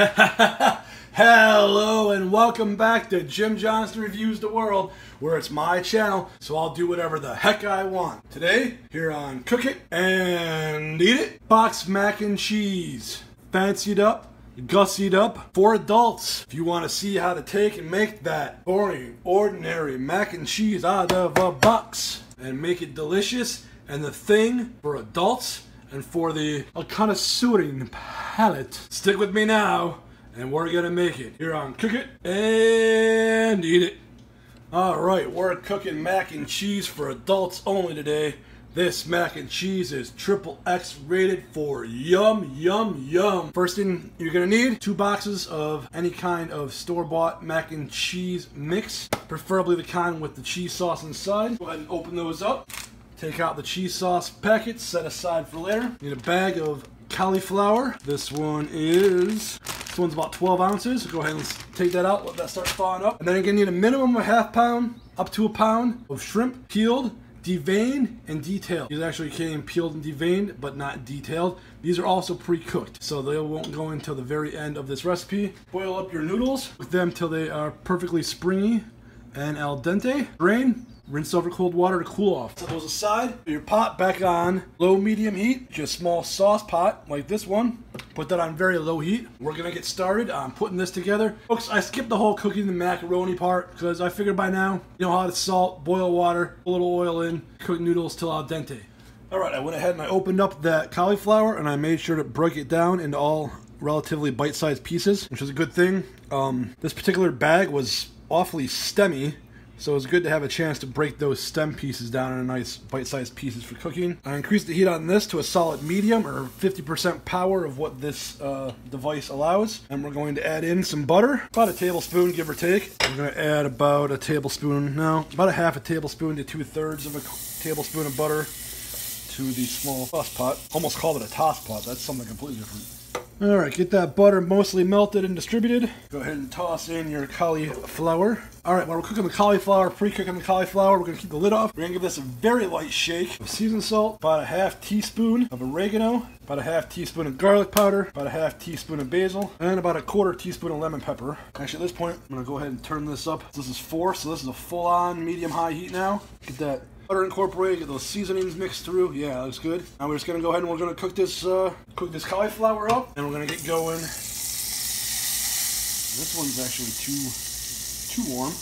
Hello and welcome back to Jim Johnston Reviews the World, where it's my channel, so I'll do whatever the heck I want. Today, here on Cook It and Eat It, box mac and cheese. Fancied up, gussied up for adults. If you want to see how to take and make that boring, ordinary mac and cheese out of a box and make it delicious and the thing for adults and for the connoisseuring palate, stick with me now and we're gonna make it here on Cook It and Eat It. Alright, we're cooking mac and cheese for adults only today. This mac and cheese is triple X rated for yum, yum, yum. First thing you're gonna need, two boxes of any kind of store-bought mac and cheese mix, preferably the kind with the cheese sauce inside. Go ahead and open those up. Take out the cheese sauce packets, set aside for later. Need a bag of cauliflower. This one is this one's about 12 ounces. Go ahead and take that out, let that start thawing up. And then gonna need a minimum of a half pound up to a pound of shrimp, peeled, deveined, and detailed. These actually came peeled and deveined, but not detailed. These are also pre-cooked, so they won't go until the very end of this recipe. Boil up your noodles, cook them till they are perfectly springy and al dente. Drain, Rinse over cold water to cool off. Set those aside. Put your pot back on low medium heat. Get a small sauce pot like this one. Put that on very low heat. We're gonna get started on putting this together. Folks, I skipped the whole cooking the macaroni part because I figured by now you know how to salt, boil water, put a little oil in, cook noodles till al dente. Alright, I went ahead and I opened up that cauliflower and I made sure to break it down into all relatively bite-sized pieces, which is a good thing. Um, this particular bag was awfully stemmy so it's good to have a chance to break those stem pieces down into nice bite-sized pieces for cooking. I increased the heat on this to a solid medium or 50% power of what this uh, device allows. And we're going to add in some butter, about a tablespoon give or take. Going to add about a tablespoon, no, about a half a tablespoon to two thirds of a tablespoon of butter to the small sauce pot. Almost called it a toss pot, that's something completely different. Alright, get that butter mostly melted and distributed. Go ahead and toss in your cauliflower. Alright, while we're cooking the cauliflower, pre-cooking the cauliflower, we're to keep the lid off. We're to give this a very light shake of seasoned salt, about a half teaspoon of oregano, about a half teaspoon of garlic powder, about a half teaspoon of basil, and about a quarter teaspoon of lemon pepper. Actually, at this point, I'm to go ahead and turn this up. This is four, so this is a full-on medium-high heat now. Get that butter incorporated, get those seasonings mixed through. Yeah, looks good. Now we're just gonna go ahead and we're gonna cook this uh, cook this cauliflower up, and we're gonna get going. This one's actually too too warm.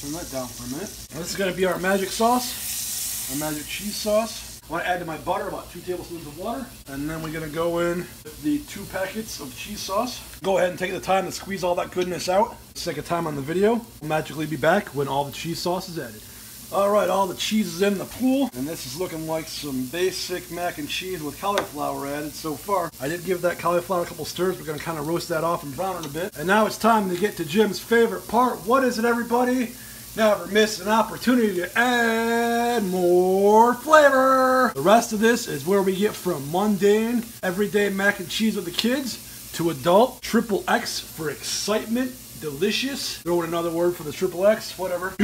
Turn that down for a minute. Now this is gonna be our magic sauce, our magic cheese sauce. I want to add to my butter about two tablespoons of water, and then we're gonna go in the two packets of cheese sauce. Go ahead and take the time to squeeze all that goodness out. Second time on the video. We'll magically be back when all the cheese sauce is added. Alright, all the cheese is in the pool, and this is looking like some basic mac and cheese with cauliflower added so far. I did give that cauliflower a couple stirs. We're going to kind of roast that off and brown it a bit. And now it's time to get to Jim's favorite part. What is it, everybody? Never miss an opportunity to add more flavor. The rest of this is where we get from mundane, everyday mac and cheese with the kids to adult triple X for excitement, delicious. Throw in another word for the triple X, whatever.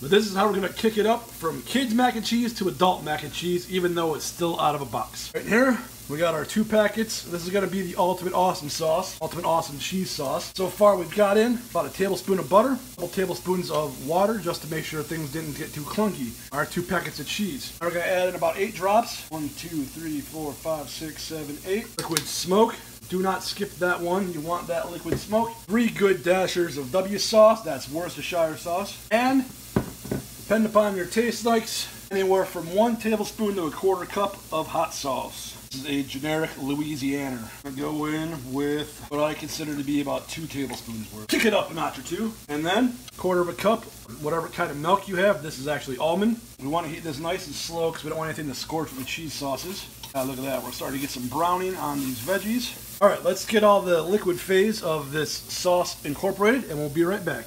But this is how we're to kick it up from kids mac and cheese to adult mac and cheese, even though it's still out of a box. Right here, we got our two packets. This is to be the Ultimate Awesome Sauce, Ultimate Awesome Cheese Sauce. So far, we've got in about a tablespoon of butter, a couple tablespoons of water, just to make sure things didn't get too clunky. Our two packets of cheese. Now we're to add in about eight drops. One, two, three, four, five, six, seven, eight. Liquid smoke. Do not skip that one. You want that liquid smoke. Three good dashers of W sauce. That's Worcestershire sauce. And Depending upon your taste likes, anywhere from one tablespoon to a quarter cup of hot sauce. This is a generic Louisiana. I go in with what I consider to be about two tablespoons worth. Kick it up a notch or two. And then quarter of a cup, whatever kind of milk you have. This is actually almond. We want to heat this nice and slow because we don't want anything to scorch with the cheese sauces. Ah, look at that. We're starting to get some browning on these veggies. All right, let's get all the liquid phase of this sauce incorporated and we'll be right back.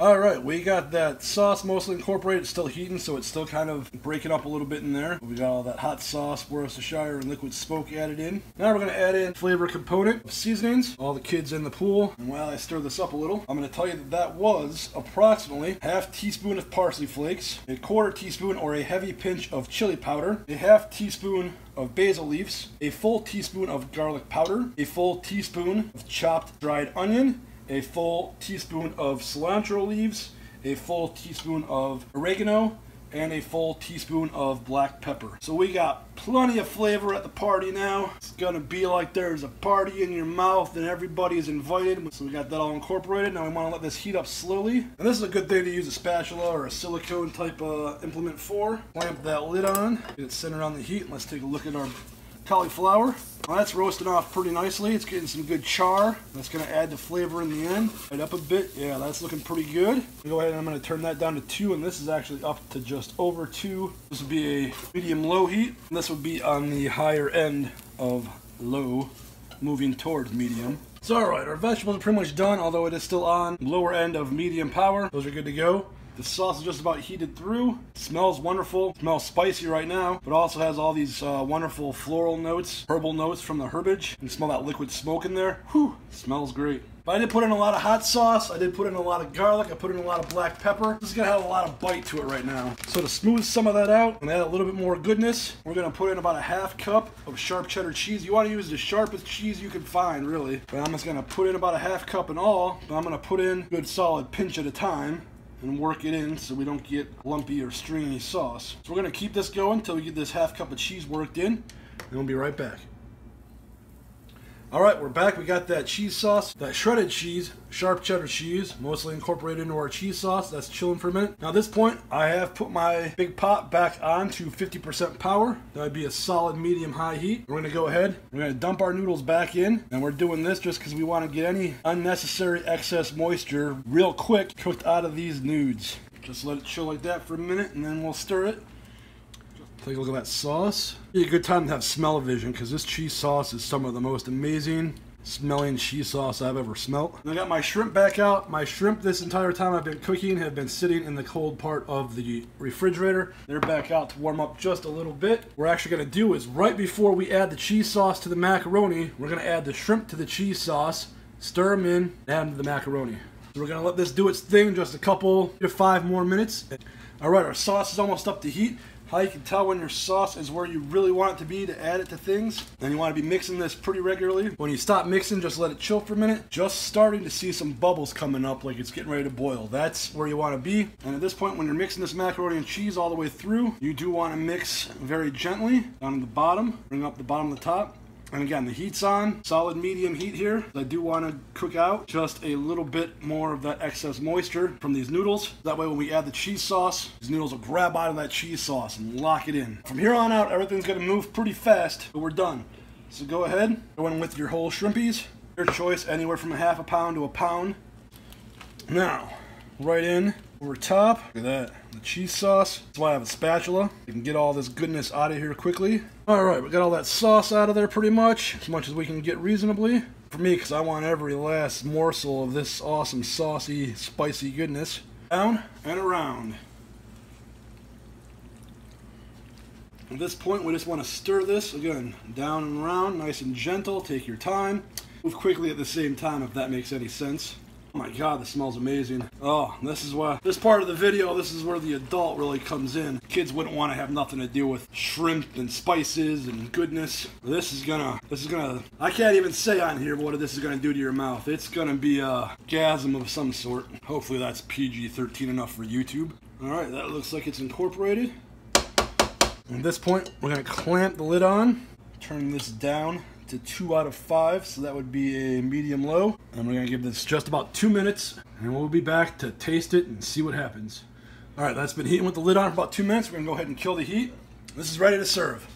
All right, we got that sauce mostly incorporated. It's still heating, so it's still kind of breaking up a little bit in there. We got all that hot sauce, Worcestershire, and liquid smoke added in. Now we're gonna add in flavor component of seasonings. All the kids in the pool. And while I stir this up a little, I'm gonna tell you that that was approximately half teaspoon of parsley flakes, a quarter teaspoon or a heavy pinch of chili powder, a half teaspoon of basil leaves, a full teaspoon of garlic powder, a full teaspoon of chopped dried onion, a full teaspoon of cilantro leaves, a full teaspoon of oregano, and a full teaspoon of black pepper. So we got plenty of flavor at the party now. It's gonna be like there's a party in your mouth and everybody's invited. So we got that all incorporated. Now we wanna let this heat up slowly. And this is a good thing to use a spatula or a silicone type uh, implement for. Clamp that lid on, get it centered on the heat. Let's take a look at our cauliflower. Well, that's roasting off pretty nicely. It's getting some good char. That's going to add the flavor in the end. Right up a bit. Yeah, that's looking pretty good. Go ahead and I'm going to turn that down to two, and this is actually up to just over two. This would be a medium-low heat. And this would be on the higher end of low, moving towards medium. So alright, our vegetables are pretty much done, although it is still on lower end of medium power. Those are good to go. The sauce is just about heated through. smells wonderful. smells spicy right now, but also has all these uh, wonderful floral notes, herbal notes from the herbage. You can smell that liquid smoke in there. Whew, smells great. But I did put in a lot of hot sauce. I did put in a lot of garlic. I put in a lot of black pepper. This is gonna have a lot of bite to it right now. So to smooth some of that out and add a little bit more goodness, we're gonna put in about a half cup of sharp cheddar cheese. You wanna use the sharpest cheese you can find, really. But I'm just gonna put in about a half cup in all. But I'm gonna put in a good solid pinch at a time and work it in so we don't get lumpy or stringy sauce. So we're to keep this going until we get this half cup of cheese worked in, and we'll be right back. All right, we're back. We got that cheese sauce, that shredded cheese, sharp cheddar cheese, mostly incorporated into our cheese sauce. That's chilling for a minute. Now, at this point, I have put my big pot back on to 50% power. That would be a solid medium-high heat. We're gonna go ahead. We're gonna dump our noodles back in, and we're doing this just because we want to get any unnecessary excess moisture real quick cooked out of these nudes. Just let it chill like that for a minute, and then we'll stir it. Take a look at that sauce. Be a good time to have smell-o-vision because this cheese sauce is some of the most amazing smelling cheese sauce I've ever smelt. And I got my shrimp back out. My shrimp this entire time I've been cooking have been sitting in the cold part of the refrigerator. They're back out to warm up just a little bit. What we're actually gonna do is right before we add the cheese sauce to the macaroni, we're gonna add the shrimp to the cheese sauce, stir them in, and add them to the macaroni. So we're gonna let this do its thing just a couple to five more minutes. All right, our sauce is almost up to heat. How you can tell when your sauce is where you really want it to be to add it to things. And you want to be mixing this pretty regularly. When you stop mixing, just let it chill for a minute. Just starting to see some bubbles coming up like it's getting ready to boil. That's where you want to be. And at this point, when you're mixing this macaroni and cheese all the way through, you do want to mix very gently down to the bottom, bring up the bottom of the top. And again, the heat's on, solid medium heat here. I do want to cook out just a little bit more of that excess moisture from these noodles. That way when we add the cheese sauce, these noodles will grab out of that cheese sauce and lock it in. From here on out, everything's going to move pretty fast, but we're done. So go ahead, go in with your whole shrimpies. Your choice, anywhere from a half a pound to a pound. Now, right in over top. Look at that. The cheese sauce. That's why I have a spatula. You can get all this goodness out of here quickly. Alright, we got all that sauce out of there pretty much. As much as we can get reasonably. For me, because I want every last morsel of this awesome saucy, spicy goodness. Down and around. At this point, we just want to stir this, again, down and around, nice and gentle. Take your time. Move quickly at the same time, if that makes any sense. My god, this smells amazing. Oh, this is why, this part of the video, this is where the adult really comes in. Kids wouldn't want to have nothing to do with shrimp and spices and goodness. This is gonna, this is gonna, I can't even say on here what this is gonna do to your mouth. It's gonna be a gasm of some sort. Hopefully that's PG-13 enough for YouTube. All right, that looks like it's incorporated. At this point, we're gonna clamp the lid on, turn this down to two out of five, so that would be a medium low. And we're gonna give this just about two minutes, and we'll be back to taste it and see what happens. All right, that's been heating with the lid on for about two minutes. We're gonna go ahead and kill the heat. This is ready to serve.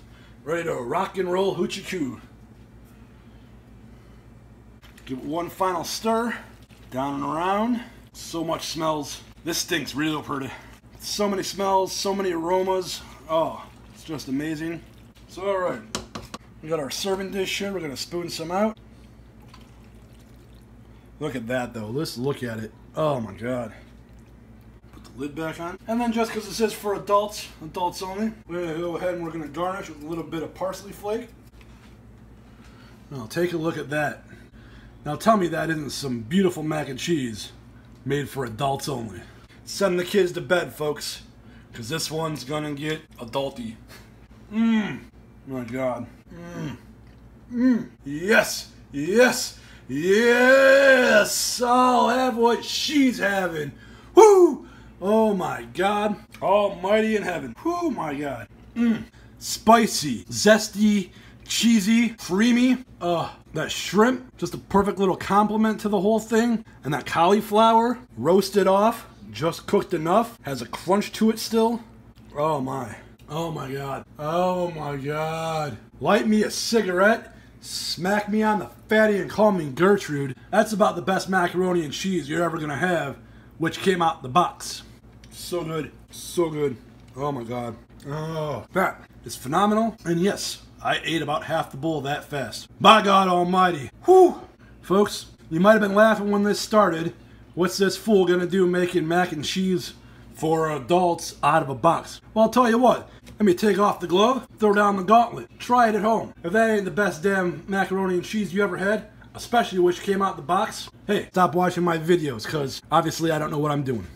Ready to rock and roll hoochie coo. Give it one final stir, down and around. So much smells. This stinks real pretty. So many smells, so many aromas. Oh, it's just amazing. So all right, we got our serving dish here. We're going to spoon some out. Look at that, though. Let's look at it. Oh, my God. Put the lid back on. And then just because it says for adults, adults only, we're gonna go ahead and we're gonna garnish with a little bit of parsley flake. Now take a look at that. Now tell me that isn't some beautiful mac and cheese made for adults only. Send the kids to bed, folks, because this one's gonna get adulty. Mmm, my God. Mmm, mmm, yes, yes, yes! I'll have what she's having. Whoo! Oh my God. Almighty in heaven. Whoo, my God. Mmm, spicy, zesty, cheesy, creamy. Uh, that shrimp, just a perfect little compliment to the whole thing. And that cauliflower, roasted off, just cooked enough, has a crunch to it still. Oh my. Oh my god. Oh my god. Light me a cigarette, smack me on the fatty and call me Gertrude. That's about the best macaroni and cheese you're ever gonna have, which came out the box. So good. So good. Oh my god. Oh, that is phenomenal. And yes, I ate about half the bowl that fast. By God Almighty. Whew! Folks, you might have been laughing when this started. What's this fool gonna do making mac and cheese for adults out of a box? Well, I'll tell you what. Let me take off the glove, throw down the gauntlet. Try it at home. If that ain't the best damn macaroni and cheese you ever had, especially which came out the box, hey, stop watching my videos, because obviously I don't know what I'm doing.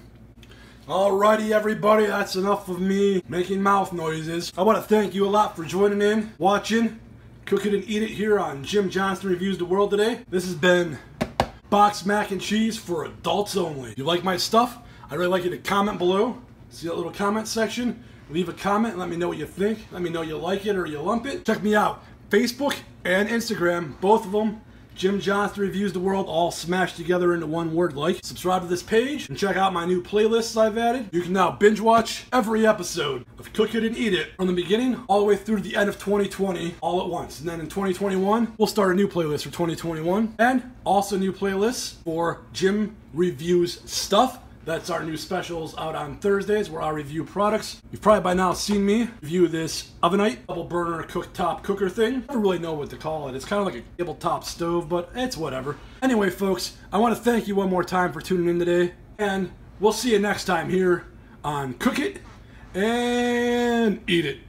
Alrighty, everybody, that's enough of me making mouth noises. I want to thank you a lot for joining in, watching, cook it and eat it here on Jim Johnston Reviews the World today. This has been box mac and cheese for adults only. You like my stuff? I'd really like you to comment below. See that little comment section? Leave a comment let me know what you think. Let me know you like it or you lump it. Check me out. Facebook and Instagram, both of them Jim Johnston reviews the world all smashed together into one word like. Subscribe to this page and check out my new playlists I've added. You can now binge watch every episode of Cook It and Eat It from the beginning all the way through to the end of 2020 all at once. And then in 2021, we'll start a new playlist for 2021 and also new playlists for Jim Reviews Stuff that's our new specials out on Thursdays where I review products. You've probably by now seen me review this Ovente double burner cooktop cooker thing. I don't really know what to call it. It's kind of like a tabletop stove, but it's whatever. Anyway, folks, I want to thank you one more time for tuning in today, and we'll see you next time here on Cook It and Eat It.